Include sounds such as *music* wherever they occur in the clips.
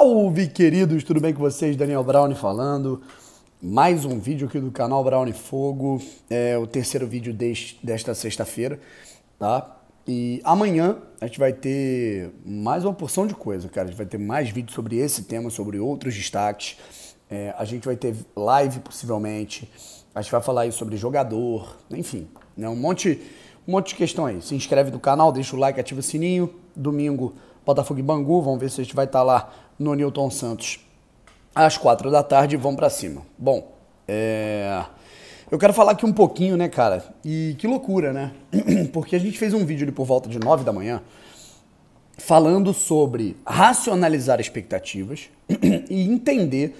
Salve, queridos! Tudo bem com vocês? Daniel Brown falando. Mais um vídeo aqui do canal Brown Fogo. É o terceiro vídeo desta sexta-feira, tá? E amanhã a gente vai ter mais uma porção de coisa, cara. A gente vai ter mais vídeos sobre esse tema, sobre outros destaques. É, a gente vai ter live, possivelmente. A gente vai falar aí sobre jogador, enfim, né? Um monte, um monte de questão aí. Se inscreve no canal, deixa o like, ativa o sininho. Domingo Botafogo e Bangu. Vamos ver se a gente vai estar lá no Newton Santos às quatro da tarde vamos para cima. Bom, é... eu quero falar aqui um pouquinho, né, cara? E que loucura, né? *clears throat* Porque a gente fez um vídeo ali por volta de nove da manhã falando sobre racionalizar expectativas *clears throat* e entender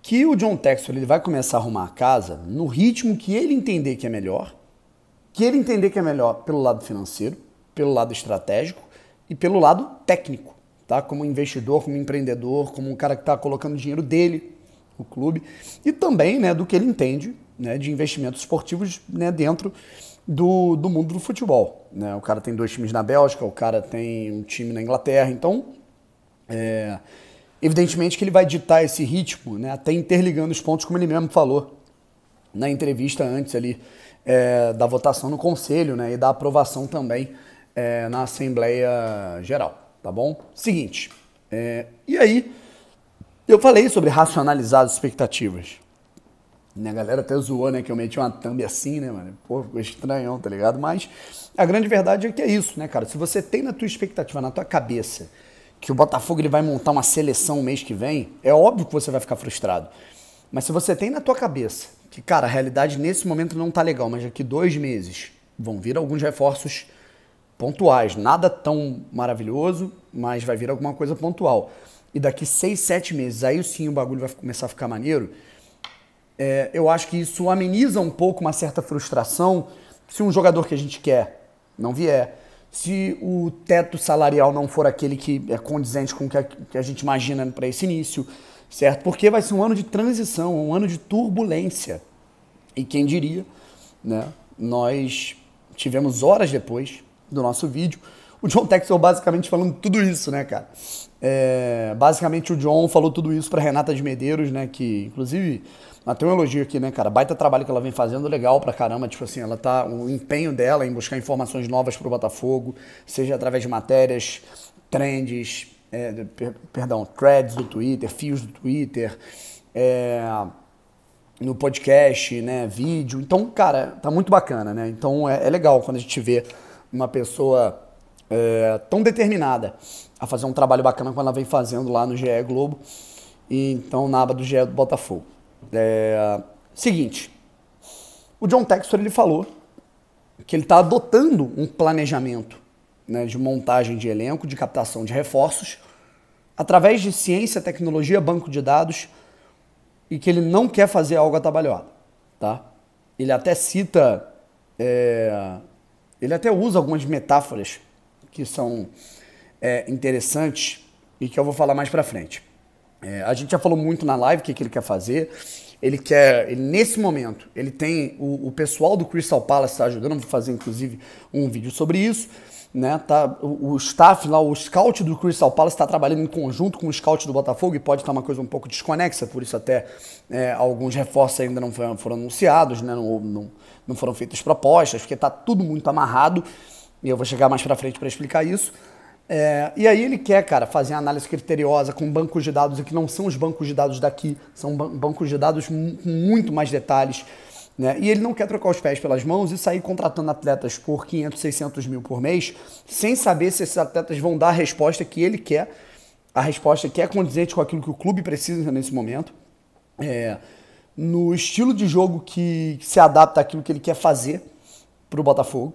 que o John Textor ele vai começar a arrumar a casa no ritmo que ele entender que é melhor, que ele entender que é melhor pelo lado financeiro, pelo lado estratégico e pelo lado técnico, tá? Como investidor, como empreendedor, como um cara que está colocando dinheiro dele no clube e também, né, do que ele entende, né, de investimentos esportivos, né, dentro do, do mundo do futebol, né? O cara tem dois times na Bélgica, o cara tem um time na Inglaterra, então é, evidentemente que ele vai ditar esse ritmo, né, até interligando os pontos, como ele mesmo falou na entrevista antes ali é, da votação no conselho, né, e da aprovação também é, na Assembleia Geral, tá bom? Seguinte, é, e aí eu falei sobre racionalizar as expectativas. A galera até zoou, né, que eu meti uma thumb assim, né, mano? Pô, ficou estranhão, tá ligado? Mas a grande verdade é que é isso, né, cara? Se você tem na tua expectativa, na tua cabeça, que o Botafogo ele vai montar uma seleção mês que vem, é óbvio que você vai ficar frustrado. Mas se você tem na tua cabeça que, cara, a realidade nesse momento não tá legal, mas daqui dois meses vão vir alguns reforços pontuais, nada tão maravilhoso, mas vai vir alguma coisa pontual. E daqui seis, sete meses, aí sim o bagulho vai começar a ficar maneiro. É, eu acho que isso ameniza um pouco uma certa frustração se um jogador que a gente quer não vier, se o teto salarial não for aquele que é condizente com o que a, que a gente imagina para esse início, certo? Porque vai ser um ano de transição, um ano de turbulência. E quem diria, né? Nós tivemos horas depois do nosso vídeo, o John Texel basicamente falando tudo isso, né, cara? É, basicamente o John falou tudo isso para Renata de Medeiros, né, que inclusive até um elogio aqui, né, cara? Baita trabalho que ela vem fazendo, legal pra caramba. Tipo assim, ela tá. O empenho dela em buscar informações novas pro Botafogo, seja através de matérias, trends, é, per, perdão, threads do Twitter, fios do Twitter, é, no podcast, né, vídeo. Então, cara, tá muito bacana, né? Então é, é legal quando a gente vê uma pessoa é, tão determinada a fazer um trabalho bacana como ela vem fazendo lá no GE Globo e então na aba do GE do Botafogo. É, seguinte, o John Textor ele falou que ele está adotando um planejamento né, de montagem de elenco, de captação de reforços, através de ciência, tecnologia, banco de dados, e que ele não quer fazer algo atabalhoado. Tá? Ele até cita é, ele até usa algumas metáforas que são é, interessantes e que eu vou falar mais para frente. É, a gente já falou muito na live o que, que ele quer fazer. Ele quer, ele, nesse momento, ele tem o, o pessoal do Crystal Palace está ajudando, vou fazer inclusive um vídeo sobre isso. Né, tá, o, o staff lá, o scout do Crystal Palace está trabalhando em conjunto com o scout do Botafogo e pode estar uma coisa um pouco desconexa, por isso até é, alguns reforços ainda não foram, foram anunciados, né, não, não, não, foram feitas propostas, porque está tudo muito amarrado e eu vou chegar mais para frente para explicar isso. É, e aí ele quer, cara, fazer análise criteriosa com bancos de dados que não são os bancos de dados daqui, são bancos de dados com muito mais detalhes, né? E ele não quer trocar os pés pelas mãos e sair contratando atletas por 500, 600 mil por mês, sem saber se esses atletas vão dar a resposta que ele quer, a resposta que é condizente com aquilo que o clube precisa nesse momento, é, no estilo de jogo que, se adapta àquilo que ele quer fazer para o Botafogo.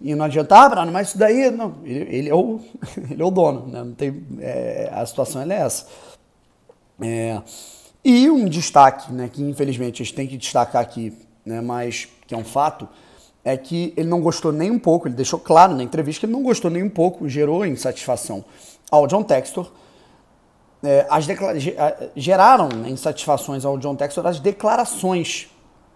E não adianta, ah, Bruno, mas isso daí, não, ele, ele, é, o, *laughs* ele é o dono, né? não tem, é, a situação é essa. É, e um destaque, né, que infelizmente a gente tem que destacar aqui né, mas que é um fato, é que ele não gostou nem um pouco, ele deixou claro na entrevista que ele não gostou nem um pouco, gerou insatisfação ao John Textor. É, as geraram né, insatisfações ao John Textor as declarações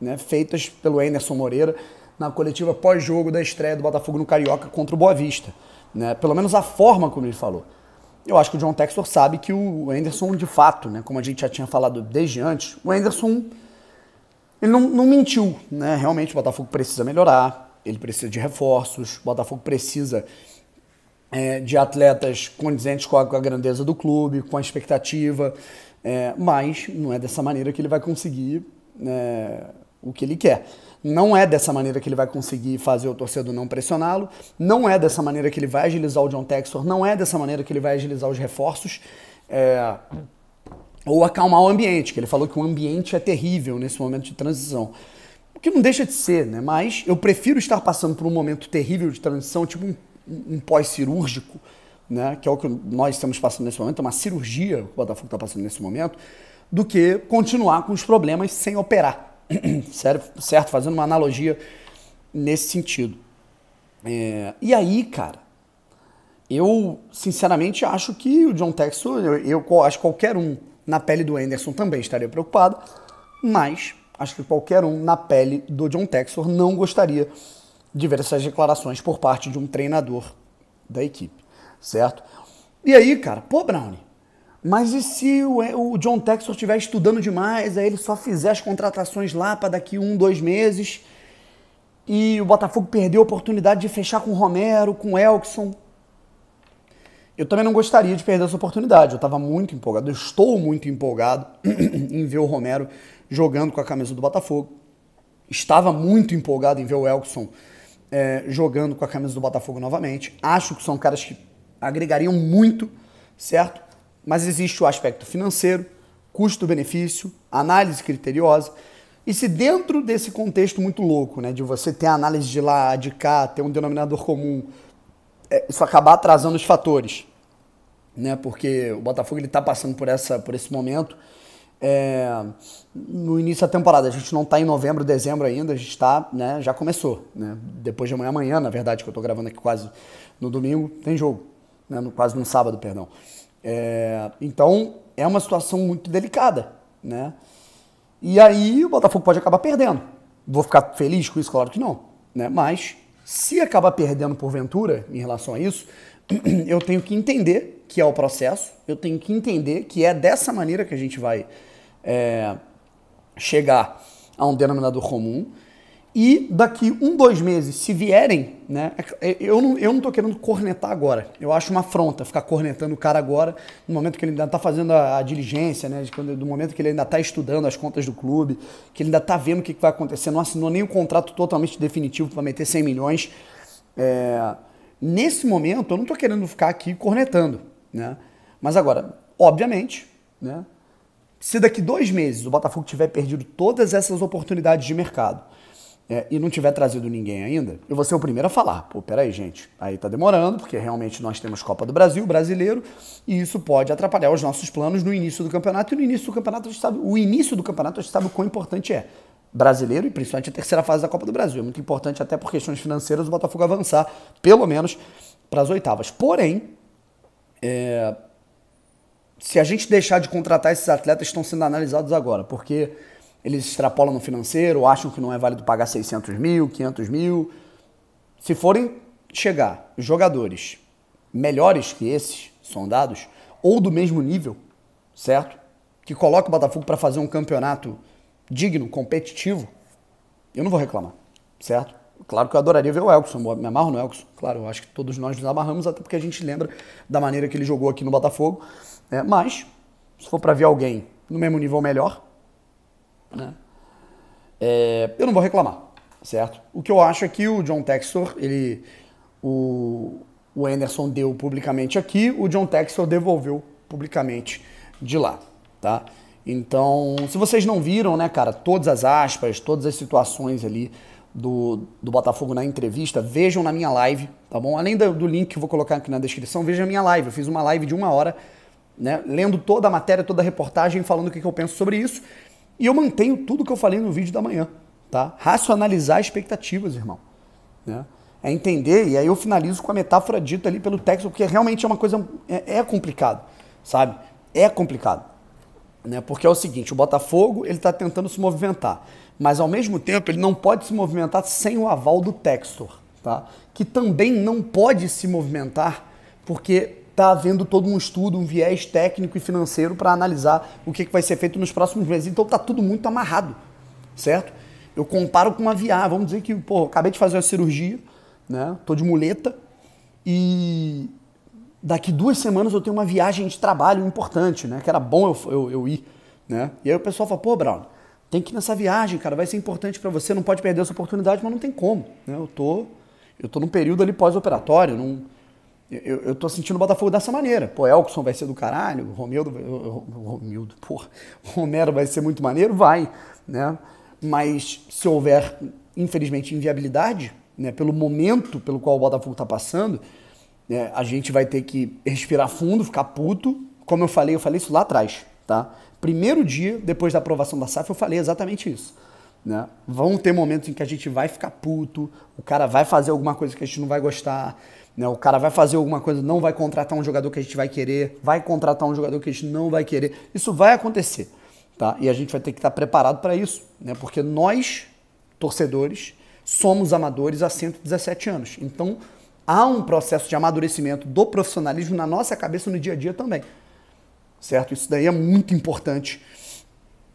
né, feitas pelo Anderson Moreira na coletiva pós-jogo da estreia do Botafogo no Carioca contra o Boa Vista. Né, pelo menos a forma como ele falou. eu acho que o John Textor sabe que o Anderson, de fato, né, como a gente já tinha falado desde antes, o Anderson ele não, não mentiu, né? Realmente o Botafogo precisa melhorar, ele precisa de reforços, o Botafogo precisa é, de atletas condizentes com a, com a, grandeza do clube, com a expectativa, é, mas não é dessa maneira que ele vai conseguir é, o que ele quer. Não é dessa maneira que ele vai conseguir fazer o torcedor não pressioná-lo, não é dessa maneira que ele vai agilizar o John Textor, não é dessa maneira que ele vai agilizar os reforços. Ou acalmar o ambiente, que ele falou que o ambiente é terrível nesse momento de transição. O que não deixa de ser, né? Mas eu prefiro estar passando por um momento terrível de transição, tipo um, um pós-cirúrgico, né? Que é o que nós estamos passando nesse momento, é uma cirurgia que o Botafogo está passando nesse momento, do que continuar com os problemas sem operar. *clears throat* certo? Fazendo uma analogia nesse sentido. É, e aí, cara, eu sinceramente acho que o John Texo, eu, eu acho que qualquer um na pele do Anderson também estaria preocupado, mas acho que qualquer um na pele do John Texor não gostaria de ver essas declarações por parte de um treinador da equipe, certo? E aí, cara, pô, Brownie, mas e se o, o John Texor estiver estudando demais, aí ele só fizer as contratações lá para daqui um, dois meses e o Botafogo perdeu a oportunidade de fechar com o Romero, com o Elkson? Eu também não gostaria de perder essa oportunidade. Eu estava muito empolgado, eu estou muito empolgado *clears throat* em ver o Romero jogando com a camisa do Botafogo. Estava muito empolgado em ver o Elkson é, jogando com a camisa do Botafogo novamente. Acho que são caras que agregariam muito, certo? Mas existe o aspecto financeiro, custo-benefício, análise criteriosa. E se dentro desse contexto muito louco, né, de você ter análise de lá, de cá, ter um denominador comum, isso acabar atrasando os fatores, né? Porque o Botafogo ele está passando por essa, por esse momento. É, no início da temporada, a gente não está em novembro, dezembro ainda, a gente está, né? Já começou, né? Depois de amanhã, amanhã, na verdade, que eu estou gravando aqui quase no domingo, tem jogo, né? No, quase no sábado, perdão. É, então é uma situação muito delicada, né? E aí o Botafogo pode acabar perdendo. Vou ficar feliz com isso, claro que não, né? Mas se acabar perdendo porventura em relação a isso, *clears throat* eu tenho que entender que é o processo, eu tenho que entender que é dessa maneira que a gente vai é, chegar a um denominador comum. E daqui um, dois meses, se vierem, né? É, eu não, eu não tô querendo cornetar agora. Eu acho uma afronta ficar cornetando o cara agora, no momento que ele ainda está fazendo a, a, diligência, né? No momento que ele ainda está estudando as contas do clube, que ele ainda está vendo o que, que, vai acontecer, não assinou nem o contrato totalmente definitivo para meter 100 milhões. É, nesse momento, eu não tô querendo ficar aqui cornetando, né? Mas agora, obviamente, né? Se daqui dois meses o Botafogo tiver perdido todas essas oportunidades de mercado, é, e não tiver trazido ninguém ainda, eu vou ser o primeiro a falar. Pô, peraí, gente, aí tá demorando, porque realmente nós temos Copa do Brasil, brasileiro, e isso pode atrapalhar os nossos planos no início do campeonato. E no início do campeonato, a gente sabe, o início do campeonato a gente sabe o quão importante é. Brasileiro e principalmente a terceira fase da Copa do Brasil. É muito importante, até por questões financeiras, o Botafogo avançar, pelo menos, para as oitavas. Porém, é, se a gente deixar de contratar esses atletas, estão sendo analisados agora, porque eles extrapolam no financeiro, acham que não é válido pagar 600 mil, 500 mil. Se forem chegar jogadores melhores que esses sondados, ou do mesmo nível, certo? Que coloca o Botafogo para fazer um campeonato digno, competitivo, eu não vou reclamar, certo? Claro que eu adoraria ver o Elkson, me amarro no Elkson, claro, eu acho que todos nós nos amarramos, até porque a gente lembra da maneira que ele jogou aqui no Botafogo, né? mas se for para ver alguém no mesmo nível melhor, né? É, eu não vou reclamar, certo? O que eu acho é que o John Textor, ele, o, o Anderson deu publicamente aqui, o John Textor devolveu publicamente de lá, tá? Então, se vocês não viram, né, cara, todas as aspas, todas as situações ali do, do Botafogo na entrevista, vejam na minha live, tá bom? Além do, do link que eu vou colocar aqui na descrição, vejam a minha live. Eu fiz uma live de uma hora, né, lendo toda a matéria, toda a reportagem, falando o que, que eu penso sobre isso. E eu mantenho tudo que eu falei no vídeo da manhã, tá? Racionalizar expectativas, irmão. Né? É entender, e aí eu finalizo com a metáfora dita ali pelo texto, porque realmente é uma coisa, é, é complicado, sabe? É complicado. Né? Porque é o seguinte, o Botafogo, ele está tentando se movimentar, mas ao mesmo tempo ele não pode se movimentar sem o aval do Textor, tá? Que também não pode se movimentar porque tá havendo todo um estudo, um viés técnico e financeiro para analisar o que, que vai ser feito nos próximos meses. Então tá tudo muito amarrado, certo? Eu comparo com uma viagem, vamos dizer que, pô, acabei de fazer uma cirurgia, né? Tô de muleta e daqui duas semanas eu tenho uma viagem de trabalho importante, né? Que era bom eu, eu, eu ir, né? E aí o pessoal fala, pô, Brown, tem que ir nessa viagem, cara, vai ser importante para você, não pode perder essa oportunidade, mas não tem como, né? Eu tô, eu tô num período ali pós-operatório, não, eu, eu tô sentindo o Botafogo dessa maneira. Pô, Elkson vai ser do caralho, Romildo, Romildo, porra, Romero vai ser muito maneiro, vai, né? Mas se houver, infelizmente, inviabilidade, né, pelo momento pelo qual o Botafogo está passando, né, a gente vai ter que respirar fundo, ficar puto. Como eu falei, eu falei isso lá atrás, tá? Primeiro dia, depois da aprovação da SAF, eu falei exatamente isso. Né? Vão ter momentos em que a gente vai ficar puto, o cara vai fazer alguma coisa que a gente não vai gostar, né? o cara vai fazer alguma coisa, não vai contratar um jogador que a gente vai querer, vai contratar um jogador que a gente não vai querer. Isso vai acontecer. Tá? E a gente vai ter que estar preparado para isso, né? porque nós, torcedores, somos amadores há 117 anos. Então, há um processo de amadurecimento do profissionalismo na nossa cabeça no dia a dia também. Certo? Isso daí é muito importante.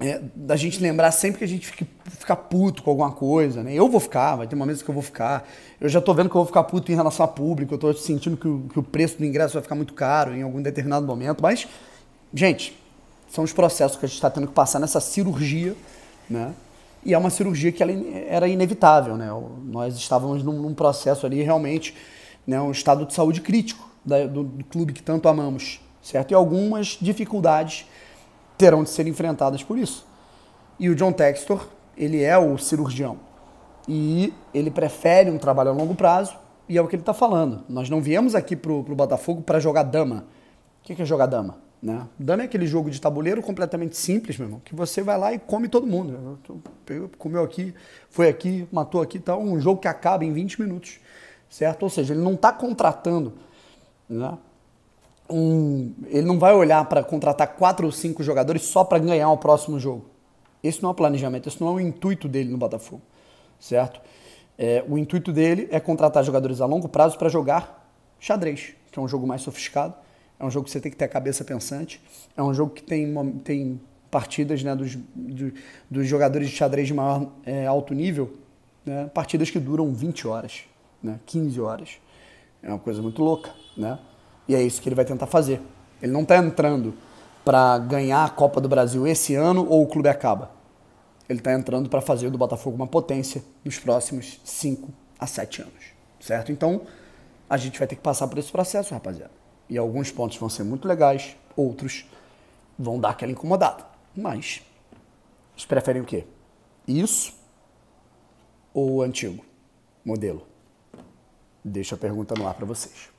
É, da gente lembrar sempre que a gente fica, fica puto com alguma coisa, né? Eu vou ficar, vai ter momentos que eu vou ficar. Eu já tô vendo que eu vou ficar puto em relação a público, eu tô sentindo que o, que o preço do ingresso vai ficar muito caro em algum determinado momento, mas, gente, são os processos que a gente está tendo que passar nessa cirurgia, né? E é uma cirurgia que ela era inevitável, né? Nós estávamos num, num processo ali realmente, né, um estado de saúde crítico da, do, do, clube que tanto amamos, certo? E algumas dificuldades terão de ser enfrentadas por isso. E o John Textor, ele é o cirurgião. E ele prefere um trabalho a longo prazo, e é o que ele está falando. Nós não viemos aqui para o Botafogo para jogar dama. O que é jogar dama? Né? Dama é aquele jogo de tabuleiro completamente simples, meu irmão, que você vai lá e come todo mundo. Comeu aqui, foi aqui, matou aqui, tal. Um jogo que acaba em 20 minutos, certo? Ou seja, ele não está contratando, né? Um, ele não vai olhar para contratar quatro ou cinco jogadores só para ganhar o próximo jogo. Esse não é o planejamento, esse não é o intuito dele no Botafogo, certo? É, o intuito dele é contratar jogadores a longo prazo para jogar xadrez, que é um jogo mais sofiscado é um jogo que você tem que ter a cabeça pensante. É um jogo que tem, tem partidas né, dos, dos jogadores de xadrez de maior é, alto nível, né, partidas que duram 20 horas, né, 15 horas. É uma coisa muito louca. Né? E é isso que ele vai tentar fazer. Ele não está entrando para ganhar a Copa do Brasil esse ano ou o clube acaba. Ele está entrando para fazer do Botafogo uma potência nos próximos 5 a 7 anos. Certo? Então, a gente vai ter que passar por esse processo, rapaziada. E alguns pontos vão ser muito legais, outros vão dar aquela incomodada. Mas, vocês preferem o quê? Isso ou o antigo modelo? Deixa a pergunta no ar para vocês.